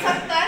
去った